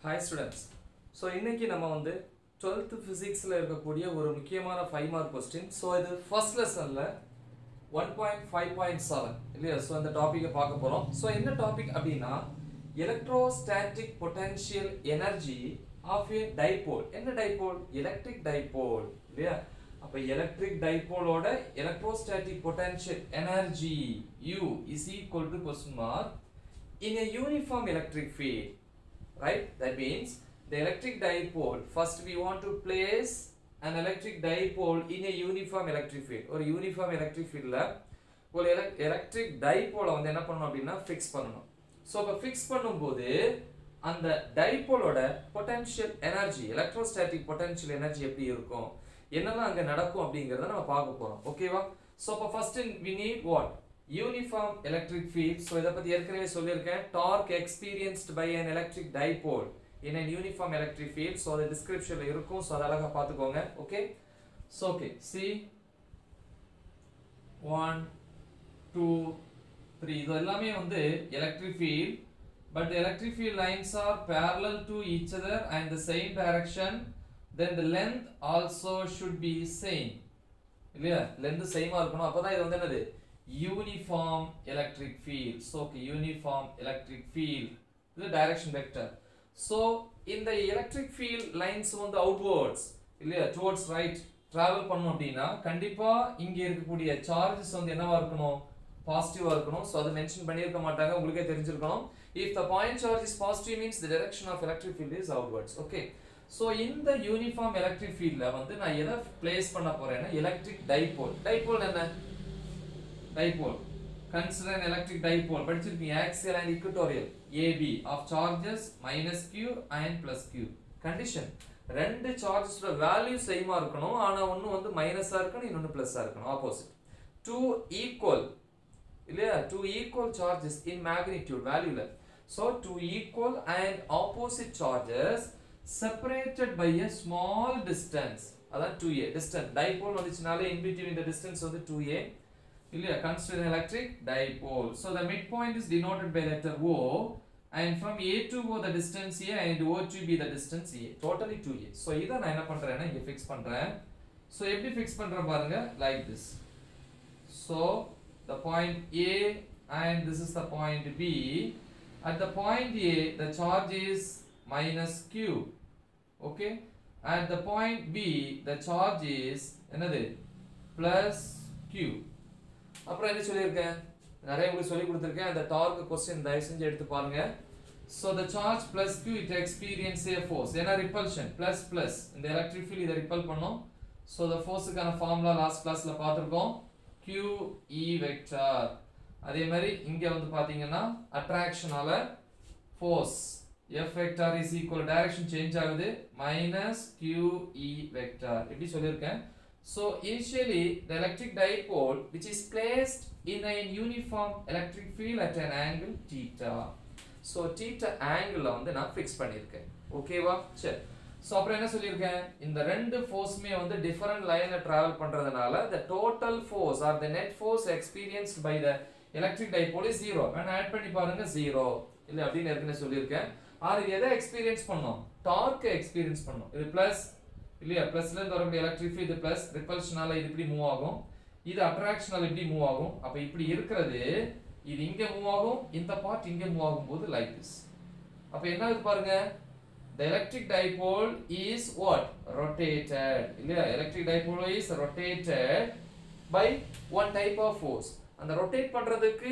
Hi students so இன்றைக்கி நம்ம வந்து டுவெல்த்து ஃபிசிக்ஸில் இருக்கக்கூடிய ஒரு முக்கியமான ஃபைவ் மார்க் கொஸ்டின் ஸோ இது ஃபர்ஸ்ட் லெசனில் one point five point seven இல்லையா? ஸோ இந்த டாப்பிக்கை பார்க்க போகிறோம் ஸோ என்ன டாபிக் அப்படின்னா electrostatic potential energy of a dipole என்ன டைபோல் எலக்ட்ரிக் டைபோல் இல்லையா? அப்போ electric டைபோலோட electrostatic potential energy U is equal to question mark in a uniform electric field right? That means the electric dipole first we want to place an electric dipole in a uniform electric field. ஒரு uniform electric fieldல ஒரு electric dipole வந்து என்ன பண்ணணும் அப்படின்னா fix பண்ணணும். So அப்போ fix பண்ணும்போது அந்த டைபோலோட potential energy electrostatic potential energy எப்படி இருக்கும்? என்னெல்லாம் அங்கே நடக்கும் அப்படிங்கிறத நம்ம பார்க்க போகிறோம் ஓகேவா ஸோ அப்போ first we need what uniform electric field so இதை பற்றி ஏற்கனவே சொல்லியிருக்கேன். Torque experienced by an electric dipole in an uniform electric field so அது டிஸ்கிரிப்ஷனில் இருக்கும். ஸோ அதை அழகாக பார்த்துக்கோங்க. Okay so okay see one two three இது எல்லாமே வந்து electric field but electric field lines are parallel to each other and the same direction. Then the length also should be same. இல்லையா? லென்த் சேமாக இருக்கணும். அப்போ தான் இது வந்து என்னது? Uniform electric field so okay uniform electric field இது direction vector so இந்த எலக்ட்ரிக் ஃபீல்ட் லைன்ஸ் வந்து அவுட்வர்ட்ஸ் இல்லையா? டுவர்ட்ஸ் ரைட் டிராவல் பண்ணோம் அப்படின்னா கண்டிப்பா இங்க இருக்கக்கூடிய சார்ஜஸ் வந்து என்னவா இருக்கணும்? பாசிட்டிவா இருக்கணும். ஸோ அதை மென்ஷன் பண்ணியிருக்க மாட்டாங்க. உங்களுக்கே தெரிஞ்சிருக்கணும். If the point charge is positive means the direction of electric field is outwards okay so இந்த யூனிஃபார்ம் எலக்ட்ரிக் ஃபீல்டில் வந்து நான் எதை பிளேஸ் பண்ண போறேன்னா எலக்ட்ரிக் டைபோல் டைபோல் என்ன? Dipole consider an electric dipole. படிச்சிருப்பீங்க axial and equatorial. AB of charges minus q and plus q. Condition. ரெண்டு சார்ஜஸோட வேல்யூ சேமா இருக்கணும். ஆனா ஒன்னு வந்து மைனஸா இருக்கணும். இன்னொன்னு பிளஸ்ஸா இருக்கணும். ஆப்போசிட் டூ ஈக்குவல் இல்லையா? Two equal charges in magnitude வேல்யூல so two equal and opposite charges separated by a small distance அதான் டூ ஏ டிஸ்டன்ஸ் டைபோல் வந்துச்சுனாலே இன் பிட்வீன் இந்த டிஸ்டன்ஸ் வந்து two A இல்லையா consider an electric dipole so the midpoint is denoted by letter O and from A to O the distance A and O to B the distance A totally 2A so இதை நான் என்ன பண்றேன்னா இங்க fix பண்றேன் so எப்படி fix பண்றேன் பாருங்க like this so the point A and this is the point B at the point A the charge is minus Q okay at the point B the charge is என்னது plus Q அப்புறம் என்ன சொல்லியிருக்கேன்? நிறைய உங்களுக்கு சொல்லி கொடுத்துருக்கேன். அந்த dark question தயவு செஞ்சு எடுத்து பாருங்க. So the charge plus Q it experience a force ஏன்னா ரிப்பல்ஷன் பிளஸ் பிளஸ் இந்த எலக்ட்ரிக் ஃபீல் இதை ரிப்பல் பண்ணும். ஸோ த ஃபோர்ஸுக்கான ஃபார்முலா லாஸ்ட் கிளாஸில் பார்த்துருக்கோம். கியூ இ வெக்டார் அதே மாதிரி இங்கே வந்து பார்த்தீங்கன்னா அட்ராக்ஷனால force F vector is equal direction change ஆகுது. மைனஸ் கியூ இ வெக்டார் எப்படி சொல்லியிருக்கேன்? So initially the electric dipole which is placed in a uniform electric field at an angle theta. So theta angle வந்து நான் fix பண்ணியிருக்கேன் ஓகேவா சரி so அப்புறம் என்ன சொல்லியிருக்கேன் இந்த ரெண்டு ஃபோர்ஸுமே வந்து டிஃபரெண்ட் லைனில் ட்ராவல் பண்ணுறதுனால the total force or the net force experienced by the electric dipole is zero வேணா ஆட் பண்ணி பாருங்க ஜீரோ இல்லை அப்படின்னு ஏற்கனவே சொல்லியிருக்கேன் ஆர் இது எதை எக்ஸ்பீரியன்ஸ் பண்ணோம் டார்க்கை எக்ஸ்பீரியன்ஸ் பண்ணோம் இது ப்ளஸ் இல்லையா? பிளஸ்ல இருந்து வரக்கூடிய எலக்ட்ரிக் இது பிளஸ் ரிப்பல்ஷனால இது இப்படி மூவ் ஆகும். இது அட்ராக்ஷனால் இப்படி மூவ் ஆகும். அப்ப இப்படி இருக்கிறது இது இங்க மூவ் ஆகும் இந்த பார்ட் இங்க மூவ் ஆகும் போது லைக் திஸ் அப்ப என்ன ஆகுது பாருங்க? The electric dipole is what? Rotated. இல்லையா? Electric dipole is rotated by one type of force. அந்த ரொட்டேட் பண்றதுக்கு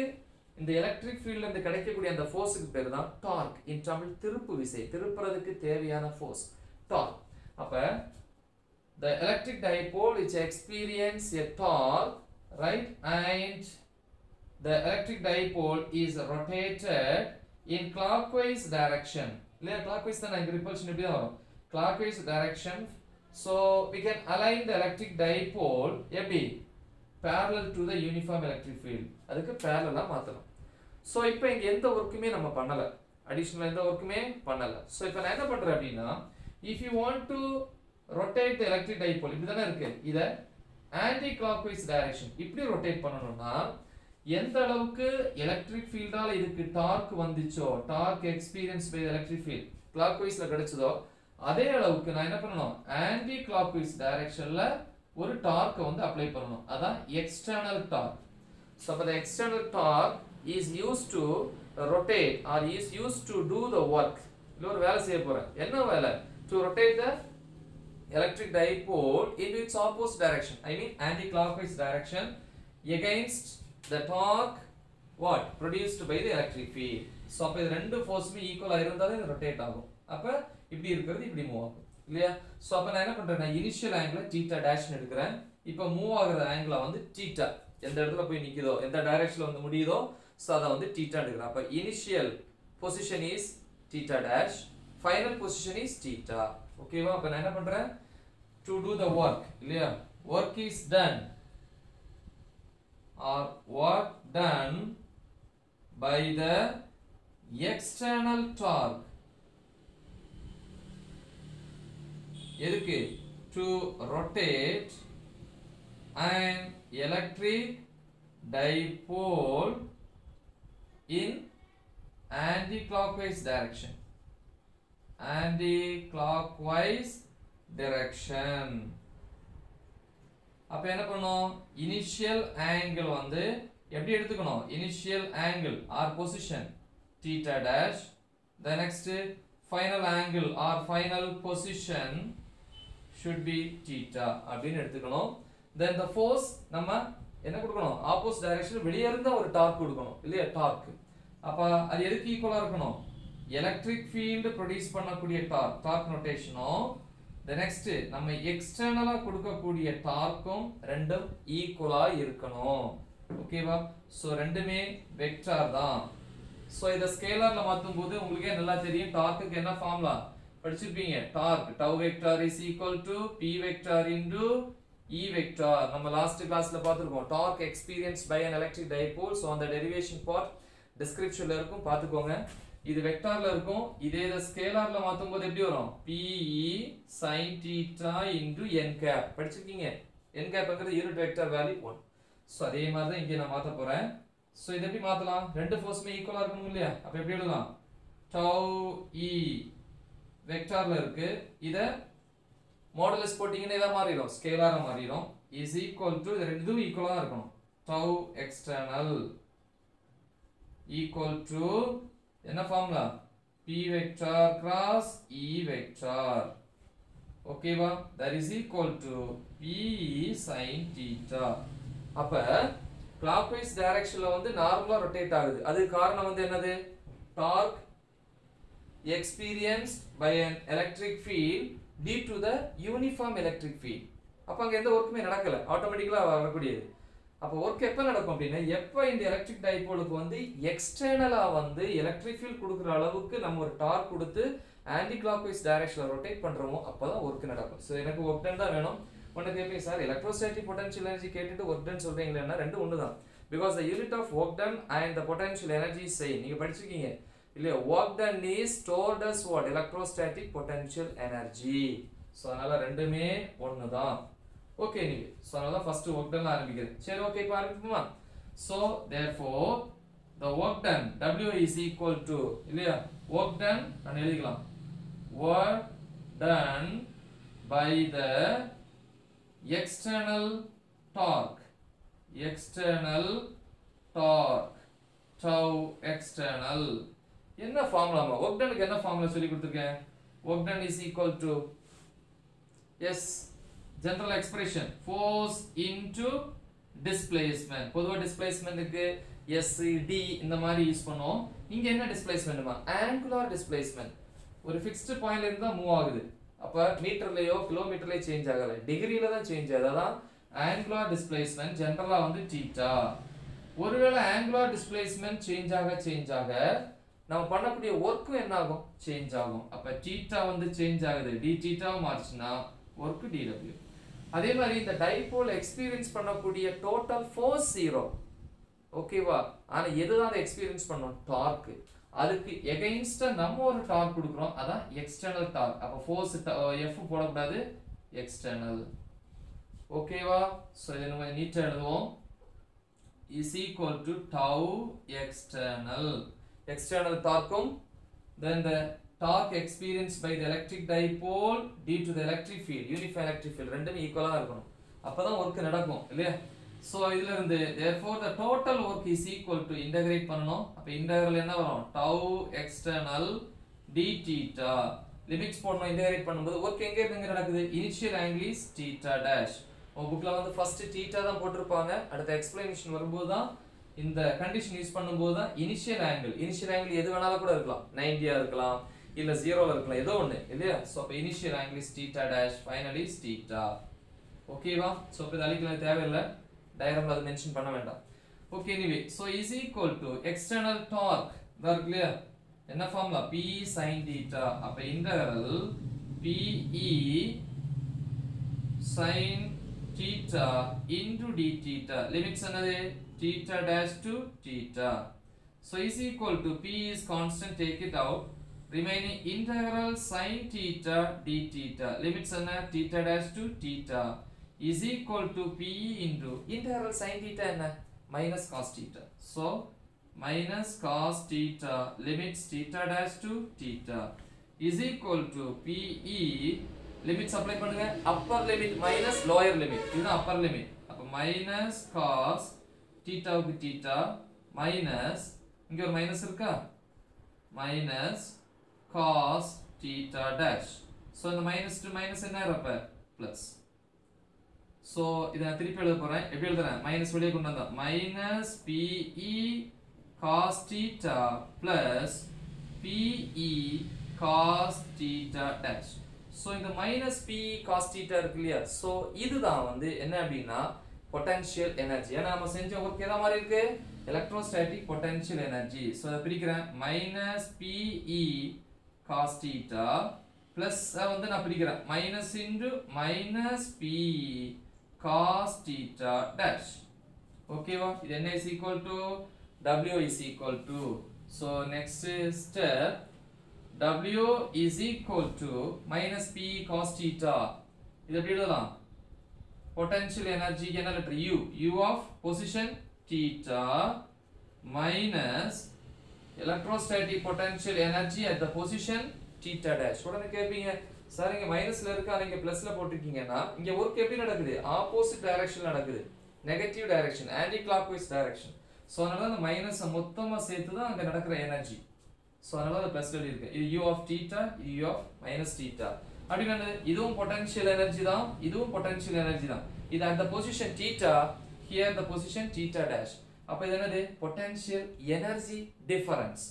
இந்த எலக்ட்ரிக் ஃபீல்ட்ல இருந்து கிடைக்கக்கூடிய அந்த ஃபோர்ஸுக்கு பேர் தான் டார்க் இன் தமிழ் திருப்பு விசை. திருப்புறதுக்கு தேவையான ஃபோர்ஸ் டார்க் அப்போ the electric dipole which experience a torque right and the electric dipole is rotated in clockwise direction இல்லையா clockwise தான் இங்க repulsion எப்படி வரும் clockwise direction so we can align the electric dipole எப்படி parallel to the uniform electric field அதுக்கு parallel மாத்தலாம் so இப்போ இங்க எந்த ஒர்க்குமே நம்ம பண்ணல அடிஷனல் எந்த ஒர்க்குமே பண்ணல so இப்போ நான் என்ன பண்றேன் அப்படின்னா if you want to rotate electric electric dipole. இப்படி தானே இருக்கு. இத ஆன்டி clockwise direction இப்படி ரொட்டேட் பண்ணணும்னா எந்த அளவுக்கு எலக்ட்ரிக் ஃபீல்டால் இதுக்கு டார்க் வந்துச்சோ torque experience by electric field clock வைஸ்ல கிடைச்சதோ அதே அளவுக்கு நான் என்ன பண்ணணும்? ஆன்டி கிளாக் வைஸ் ஒரு டார்க்கை வந்து அப்ளை பண்ணணும். அதான் எக்ஸ்டர்னல் டார்க் ஸோ அப்போ external torque is use to rotate or is use to do the work இல்லை ஒரு வேலை செய்ய போகிறேன் என்ன வேலை? To rotate the electric dipole into its opposite direction. I mean anti-clockwise direction against the torque what? Produced by the electric field. So அப்ப இது ரெண்டு ஃபோர்ஸுமே ஈக்குவலாக இருந்தாலே இது ரொட்டேட் ஆகும். அப்போ இப்படி இருக்கிறது இப்படி மூவ் ஆகும். இல்லையா? ஸோ அப்போ நான் என்ன பண்ணுறேன் நான் இனிஷியல் ஆங்கிள் டீட்டா டேஷ்னு எடுக்கிறேன். இப்போ மூவ் ஆகிற ஆங்கிளை வந்து டீட்டா எந்த இடத்துல போய் நிற்குதோ எந்த டைரக்ஷனில் வந்து முடியுதோ ஸோ அதை வந்து டீட்டா எடுக்கிறேன். அப்போ initial position is theta dash final position is theta ஓகேவா அப்ப நான் என்ன பண்றேன்? டு டு த ஒர்க் இல்லையா? Work is done or work done by the external torque எதுக்கு? To rotate an electric dipole in anti-clockwise direction. Anti-clockwise direction. அப்ப என்ன பண்ணோம் இனிஷியல் ஆங்கிள் வந்து எப்படி எடுத்துக்கணும்? Initial angle or position theta dash the next final angle or final position should be theta அப்படின்னு எடுத்துக்கணும். Then the force நம்ம என்ன கொடுக்கணும்? ஆப்போசிட் டைரக்ஷன் வெளியே இருந்தா ஒரு டார்க் கொடுக்கணும். இல்லையா? டார்க் அப்ப அது எதுக்கு ஈக்குவலா இருக்கணும்? எலக்ட்ரிக் ஃபீல்டு ப்ரொடியூஸ் பண்ணக்கூடிய டார்க் டார்க் நோட்டேஷனும் த நெக்ஸ்ட் நம்ம எக்ஸ்டர்னலாக கொடுக்கக்கூடிய டார்க்கும் ரெண்டும் ஈக்குவலாக இருக்கணும். ஓகேவா ஸோ ரெண்டுமே வெக்டார் தான். ஸோ இத ஸ்கேலர்ல மாற்றும் போது உங்களுக்கே நல்லா தெரியும் டார்க்குக்கு என்ன ஃபார்முலா படிச்சிருப்பீங்க. Torque tau vector is equal to P vector into E vector நம்ம லாஸ்ட் கிளாஸ்ல பார்த்திருக்கோம். Torque experience by an electric dipole so அந்த டெரிவேஷன் பார்ட் டிஸ்கிரிப்ஷன்ல இருக்கும். பார்த்துக்கோங்க. இது வெக்டார்ல இருக்கும். இதே இதை ஸ்கேலார்ல மாத்தும் போது எப்படி வரும்? PE sine theta into N cap படிச்சிருக்கீங்க? N கேப்ங்கிறது unit vector value one so அதே மாதிரி தான் இங்கே நான் மாற்ற போறேன். ஸோ இதை எப்படி மாத்தலாம்? ரெண்டு ஃபோர்ஸுமே ஈக்குவலா இருக்கணும் இல்லையா? அப்ப எப்படி எழுதலாம்? டவ் இ வெக்டார்ல இருக்கு. இதை மாடலஸ் போட்டீங்கன்னா இதை மாறிடும். ஸ்கேலாரா மாறிடும். இஸ் ஈக்குவல் டு இது ரெண்டும் ஈக்குவலாக இருக்கணும். டவ் எக்ஸ்டர்னல் ஈக்குவல் டு என்ன formula P vector cross E vector ஓகேவா that is equal to P sin theta. அப்ப clockwise directionல வந்து நார்மலா ரொட்டேட் ஆகுது. அதுக்கு காரணம் வந்து என்னது? Torque experienced by an electric field due to the uniform electric field. அப்ப அங்க எந்த ஒர்க்குமே நடக்கல. ஆட்டோமேட்டிக்கலா வரக்கூடியது. அப்போ ஒர்க் எப்போ நடக்கும் அப்படின்னா எப்போ இந்த எலக்ட்ரிக் டைபோலுக்கு வந்து எக்ஸ்டர்னலாக வந்து எலக்ட்ரிக் ஃபீல் கொடுக்குற அளவுக்கு நம்ம ஒரு டார்க் கொடுத்து ஆன்டி கிளாக்வைஸ் டைரக்ஷனில் ரொட்டேட் அப்போ தான் ஒர்க் நடக்கும். ஸோ எனக்கு ஒர்க் டன் தான் வேணும். ஒன்று கேட்பீங்க சார் எலக்ட்ரோஸ்டாட்டிக் பொட்டன்ஷியல் எனர்ஜி கேட்டுட்டு ஒர்க் டன் சொல்றீங்களா ரெண்டு ஒன்று தான் because the unit of work done and the potential energy செய் நீங்கள் படிச்சிருக்கீங்க. இல்லையா? Work done is stored as what electrostatic potential energy so அதனால் ரெண்டுமே ஒன்று தான் ஓகே நீங்க ஸோ அதனால தான் ஃபர்ஸ்ட் ஒர்க் டன் ஆரம்பிக்கிறேன். சரி ஓகே இப்போ ஆரம்பிப்போமா? So therefore the work done W is equal to இல்லையா? ஒர்க் டன் நான் எழுதிக்கலாம். Work done by the external torque external torque tau external என்ன ஃபார்முலாமா ஒர்க் டனுக்கு என்ன ஃபார்முலா சொல்லி கொடுத்துருக்கேன்? Work done is equal to as general expression force into displacement பொதுவாக டிஸ்பிளேஸ்மெண்ட்டுக்கு எஸ் டி இந்த மாதிரி யூஸ் பண்ணுவோம். இங்கே என்ன டிஸ்பிளேஸ்மெண்ட்மா ஆங்குலார் டிஸ்பிளேஸ்மெண்ட் ஒரு ஃபிக்ஸ்டு பாயிண்ட்ல இருந்து தான் மூவ் ஆகுது. அப்போ மீட்டர்லயோ கிலோமீட்டர்லேயோ சேஞ்ச் ஆகலை. டிகிரில தான் சேஞ்ச் ஆகுது. அதான் ஆங்குலார் டிஸ்பிளேஸ்மெண்ட் ஜென்ரலாக வந்து தீட்டா ஒருவேளை ஆங்குலார் டிஸ்பிளேஸ்மெண்ட் சேஞ்ச் ஆக சேஞ்ச் ஆக நம்ம பண்ணக்கூடிய ஒர்க்கும் என்ன ஆகும்? சேஞ்ச் ஆகும். அப்போ தீட்டா வந்து சேஞ்ச் ஆகுது. டி தீட்டா மாறுச்சுன்னா ஒர்க்கு டிடபிள்யூ அதே மாதிரி இந்த டைபோல் எக்ஸ்பீரியன்ஸ் பண்ணக்கூடிய டோட்டல் ஃபோர்ஸ் ஜீரோ ஓகேவா ஆனால் எதுதான் அதை எக்ஸ்பீரியன்ஸ் பண்ணோம்? டார்க்கு அதுக்கு எகெயின்ஸ்டாக நம்ம ஒரு டார்க் கொடுக்குறோம். அதான் எக்ஸ்டர்னல் டார்க் அப்போ ஃபோர்ஸ் எஃப் போடக்கூடாது. எக்ஸ்டர்னல் ஓகேவா ஸோ இதை நம்ம நீட்டாக எழுதுவோம். Is equal to tau external external டார்க்கும் then the torque experience by the electric dipole due to the electric field uniform electric field ரெண்டுமே ஈக்குவலாக இருக்கணும். அப்போ தான் ஒர்க் நடக்கும் இல்லையா? ஸோ இதுல இருந்து for the total work is equal to integrate பண்ணணும். அப்போ இன்டகிரல் என்ன வரும்? Tau external D theta limits போடணும் இன்டகிரேட் பண்ணும்போது ஒர்க் எங்கே இருந்து எங்கே நடக்குது? இனிஷியல் ஆங்கிள் இஸ் டேஷ் உங்கள் புக்கில் வந்து ஃபர்ஸ்ட் டீட்டா தான் போட்டிருப்பாங்க. அடுத்த எக்ஸ்பிளனேஷன் வரும்போது தான் இந்த கண்டிஷன் யூஸ் பண்ணும்போது தான் இனிஷியல் ஆங்கிள் இனிஷியல் ஆங்கிள் எது வேணாலும் கூட இருக்கலாம். 90 இருக்கலாம். இல்ல ஜீரோல இருக்கலாம் ஏதோ ஒண்ணு இல்லையா சோ அப்ப initial angle is theta dash finally is theta. ஓகேவா சோ இப்ப இது அழிக்கலாம் தேவையில்லை டயக்ராம்ல அது மென்ஷன் பண்ண வேண்டாம் okay anyway so is equal to external torque இதா இருக்கு இல்லையா என்ன ஃபார்முலா p sin theta. அப்ப integral pe sin theta into d theta. லிமிட்ஸ் என்னது theta dash to theta. So is equal to p is constant. Take it out. remaining integral sin theta d theta limits என்ன theta dash to theta is equal to p into integral sin theta என்ன minus cos theta so minus cos theta limits theta dash to theta is equal to pe limits apply பண்ணுங்க upper limit minus lower limit இதுதான் upper limit அப்ப minus cos theta வுக்கு theta minus இங்க ஒரு minus இருக்கா minus cos theta dash. So இந்த minus to minus என்ன இருப்ப ப்ளஸ் ஸோ இதை நான் திருப்பி எழுத போகிறேன் எப்படி எழுதுறேன்? மைனஸ் வெளியே கொண்டு வந்தா. Minus PE cos theta plus PE cos theta dash. So இந்த மைனஸ் பி காஸ் தீட்டா இருக்கு இல்லையா? ஸோ இதுதான் வந்து என்ன அப்படின்னா பொட்டன்ஷியல் எனர்ஜி ஏன்னா நம்ம செஞ்ச ஒர்க் எதா மாதிரி இருக்கு? எலக்ட்ரோஸ்டாட்டிக் பொட்டன்ஷியல் எனர்ஜி ஸோ அதை பிரிக்கிறேன். Minus PE cos theta plus வந்து நான் பிரிக்கிறேன் minus into minus PE cos theta dash ஓகேவா இது என்ன is equal to W is equal to so next step W is equal to minus P cos theta இது எப்படி எழுதலாம் potential energy என்ன letter U U of position theta minus electrostatic potential energy at the position theta dash. உடனே கேட்பீங்க sir இங்க மைனஸ்ல இருக்கு? ஆனா இங்க பிளஸ்ல போட்டிருக்கீங்கன்னா இங்க ஒர்க் எப்படி நடக்குது? ஆப்போசிட் டைரக்ஷன் நடக்குது. Negative direction anticlockwise direction so அதனால அந்த மைனஸை மொத்தமாக சேர்த்து தான் அங்கே நடக்கிற எனர்ஜி ஸோ அதனால அது ப்ளஸ் இருக்கு இது U of theta U of minus theta அப்படின்னு இதுவும் பொட்டன்ஷியல் எனர்ஜி தான். இதுவும் பொட்டன்ஷியல் எனர்ஜி தான். இது அந்த position theta here the position theta dash அப்போ இது என்னது? பொட்டன்ஷியல் எனர்ஜி டிஃபரன்ஸ்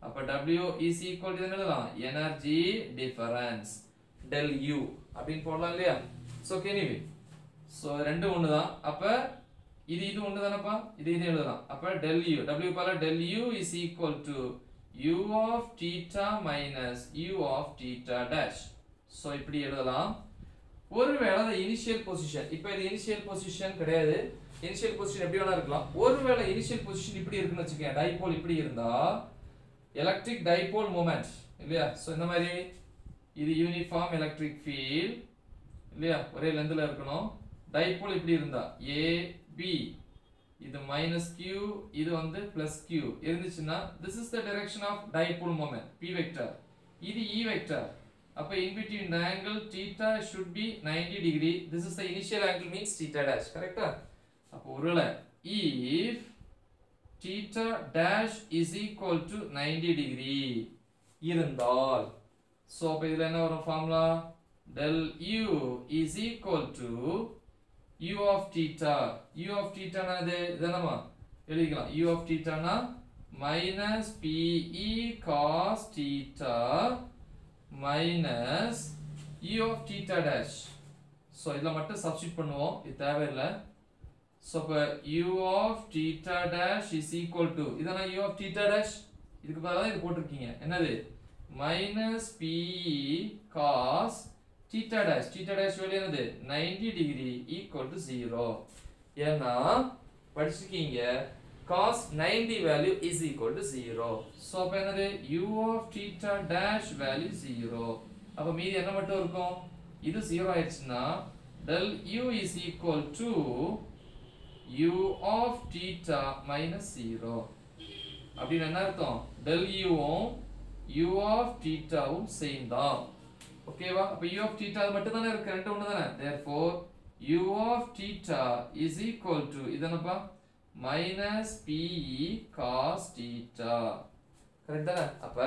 அப்போ W is equal to என்னலாம் எனர்ஜி டிஃபரன்ஸ் டெல் U. அப்படின்னு போடலாம் இல்லையா? ஸோ எனிவே ஸோ ரெண்டு ஒன்று தான் அப்போ இது இது ஒன்று தானப்பா இது இது எழுதலாம் அப்போ del U W Bala del U is equal to U of theta minus U of theta dash so இப்படி எழுதலாம். ஒருவேளை அது இனிஷியல் பொசிஷன் இப்போ இது இனிஷியல் பொசிஷன் கிடையாது. இனிஷியல் பொசிஷன் எப்படி வேணா இருக்கலாம். ஒருவேளை இனிஷியல் பொசிஷன் இப்படி இருக்குன்னு வச்சுக்கோங்க டைபோல் இப்படி இருந்தா எலக்ட்ரிக் டைபோல் மூமெண்ட் இல்லையா? ஸோ இந்த மாதிரி இது யூனிஃபார்ம் எலக்ட்ரிக் ஃபீல் இல்லையா? ஒரே லெந்தில் இருக்கணும். டைபோல் இப்படி இருந்தா ஏ பி இது மைனஸ் கியூ இது வந்து பிளஸ் கியூ இருந்துச்சுன்னா this is the direction of dipole moment P vector இது இ வெக்டர் அப்போ in between the angle theta should be 90 degree. This is the initial angle means theta கரெக்ட்டா அப்போ ஒருவேளை if theta dash is equal to 90 degree இருந்தால் so அப்ப இதுல என்ன வரும் formula del u is equal to u of theta u of theta என்னது இதனமா எழுதிக்கலாம் u of theta னா minus pe cos theta minus u of theta dash so இதில் மட்டும் சப்ஸ்டிட் பண்ணுவோம் இது தேவையில்லை ஸோ இப்போ u of theta dash is equal to இதெல்லாம் u of theta dash இதுக்கு பதிலாக இது போட்டிருக்கீங்க என்னது minus pe cos theta dash theta dash வெளியே என்னது 90 டிகிரி equal to 0 ஏன்னா படிச்சிருக்கீங்க cos 90 value is equal to 0 so அப்ப என்னது u of theta dash value 0 அப்ப மீதி என்ன மட்டும் இருக்கும் இது 0 ஆயிடுச்சுன்னா del u is equal to u of theta minus 0 அப்படின்னு என்ன அர்த்தம் del u வும் u of theta உம் சேம் தான் ஓகேவா அப்ப u of theta அது மட்டும் தானே இருக்கு ரெண்டு ஒண்ணு தானே therefore u of theta is equal to இது என்னப்பா minus pe cos theta correct தானே அப்ப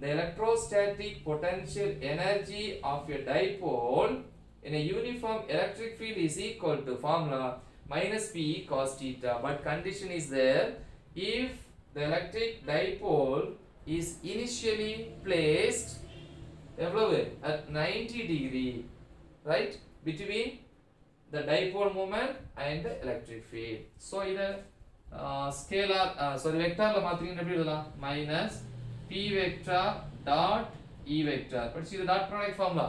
the electrostatic potential energy of a dipole in a uniform electric field is equal to formula minus pe cos theta but condition is there if the electric dipole is initially placed எவ்வளவு at 90 degree right between the dipole moment and the electric field so இத scalar sorry வெக்டார்ல மாத்தீங்கன்னா எப்படி எழுதலாம் minus p vector dot e vector படிச்சு இது dot product formula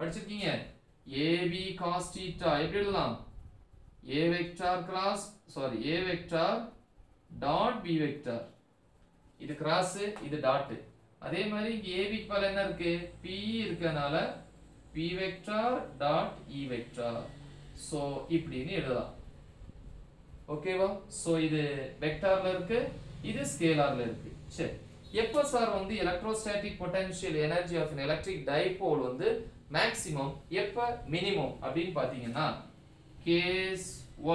படிச்சிருக்கீங்க ab cos theta எப்படி எழுதலாம் A vector cross sorry a vector dot b vector. இது cross, இது dot. அதே மாதிரி இங்க ab க்கு பதிலா என்ன இருக்கு? P இருக்கனால p vector dot e vector. So இப்படின்னு எழுதலாம். ஓகேவா சோ இது வெக்டார்ல இருக்கு இது ஸ்கேலார்ல இருக்கு. சரி. எப்போ சார் வந்து electrostatic potential energy of an electric dipole வந்து மேக்ஸிமம் எப்போ மினிமம் அப்படின்னு பார்த்தீங்கன்னா case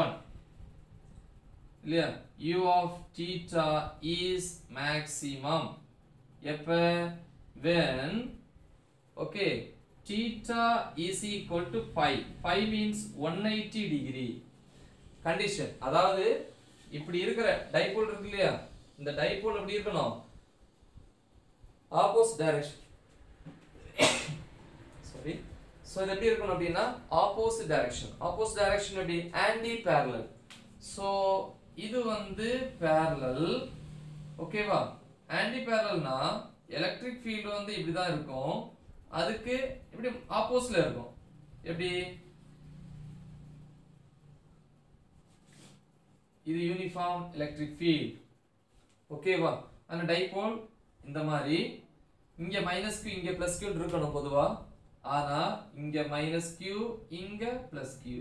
1 இல்லையா u of theta is maximum. எப்ப? When? Okay. Theta is equal to pi pi means 180 degree. Condition. அதாவது இப்படி இருக்கிற டைபோல் இருக்கு இல்லையா? இந்த டைபோல் எப்படி இருக்கணும்? ஆப்போசிட் டைரக்ஷன் சாரி ஸோ இது எப்படி இருக்கணும் அப்படின்னா ஆப்போசிட் டைரக்ஷன் ஆப்போசிட் டைரக்ஷன் எப்படி? ஆன்டி பேரலல் ஸோ இது வந்து பேரலல் ஓகேவா ஆன்டி parallelனா எலக்ட்ரிக் ஃபீல்டு வந்து இப்படி தான் இருக்கும். அதுக்கு இப்படி ஆப்போசிட்ல இருக்கும்? எப்படி? இது யூனிஃபார்ம் எலக்ட்ரிக் ஃபீல்ட் ஓகேவா அந்த டைபோல் இந்த மாதிரி. இங்கே மைனஸ்க்கு இங்கே இங்க இருக்கணும் பொதுவாக ஆனா இங்க மைனஸ் கியூ இங்க பிளஸ் கியூ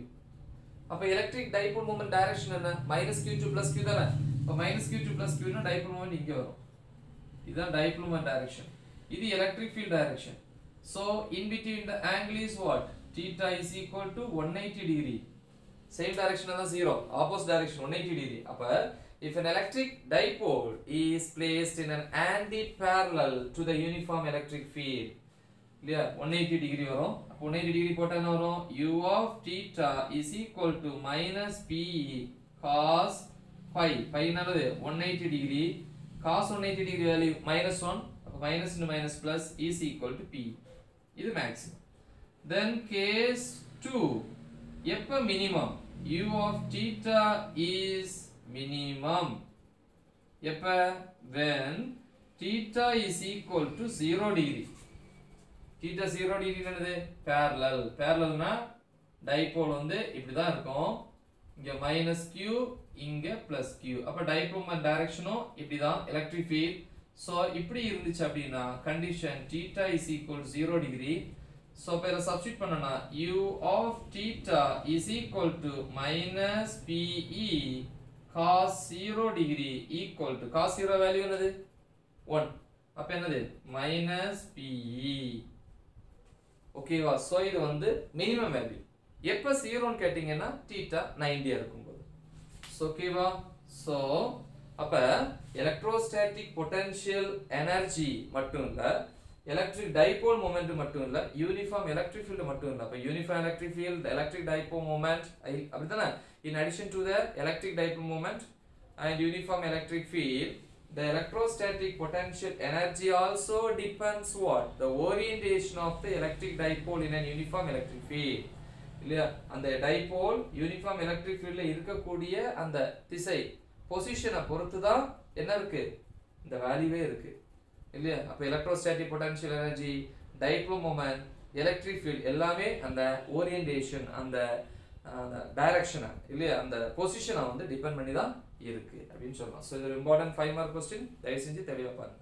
அப்ப எலக்ட்ரிக் டைபோல் மூமெண்ட் டைரக்ஷன் என்ன minus Q to plus Q தானே அப்ப minus Q to plus கியூனா dipole moment இங்க வரும் இதுதான் டைபோல் மூமெண்ட் டைரக்ஷன் இது electric field direction so in between the angle is what theta is equal to 180 degree same direction தான் zero opposite direction 180 degree அப்ப if an electric dipole is placed in an anti-parallel to the uniform electric field இல்லையா 180 degree வரும் அப்ப 180 degree போட்டா என்ன வரும் u of theta is equal to minus p cos phi phi என்னது 180 degree cos 180 degree value minus 1 அப்ப minus into minus plus is equal to p இது maximum then case 2 எப்ப minimum u of theta is minimum எப்ப when theta is equal to 0 degree theta 0 degree என்னது? Parallel. Parallelனா dipole வந்து இப்படி தான் இருக்கும். இங்க மைனஸ் q இங்க ப்ளஸ் q. அப்போ டைபோல் டைரக்ஷனும் இப்படி தான் எலக்ட்ரிக் ஃபீல்ட் ஸோ இப்படி இருந்துச்சு அப்படின்னா condition theta is equal to 0 degree. So இப்போ இதை சப்ஸ்டியூட் பண்ணனா u of theta is equal to minus pe cos 0 degree equal to cos 0 value என்னது? 1 அப்போ என்னது? மைனஸ் பிஇ ஓகேவா ஸோ இது வந்து மினிமம் வேல்யூ எப்போ ஜீரோன்னு கேட்டிங்கன்னா டீட்டா நைன்டியாக இருக்கும்போது. ஸோ ஓகேவா ஸோ அப்போ எலக்ட்ரோஸ்டாட்டிக் பொட்டன்ஷியல் எனர்ஜி மட்டும் இல்லை எலக்ட்ரிக் டைபோல் மூமெண்ட் மட்டும் இல்லை யூனிஃபார்ம் எலக்ட்ரிக் ஃபீல்டு மட்டும் இல்லை. அப்போ uniform electric field electric dipole moment அப்படி தானே in addition to the electric dipole moment and uniform electric field the electrostatic potential energy also depends what? The orientation of the electric dipole in an uniform electric field. இல்லையா அந்த dipole uniform electric ஃபீல்டில் இருக்கக்கூடிய அந்த திசை பொசிஷனை பொறுத்து தான் என்ன இருக்குது இந்த வேல்யூவே இருக்குது இல்லையா? அப்போ electrostatic potential energy dipole moment electric field எல்லாமே அந்த ஓரியன்டேஷன் அந்த டைரக்ஷனை இல்லையா? அந்த பொசிஷனை வந்து டிபெண்ட் பண்ணி தான் இருக்குது அப்படின்னு சொல்லலாம். ஸோ இது இம்பார்ட்டன்ட் ஃபைவ் மார்க் கொஸ்டின் தயவு செஞ்சு தெளிவாக பாருங்க.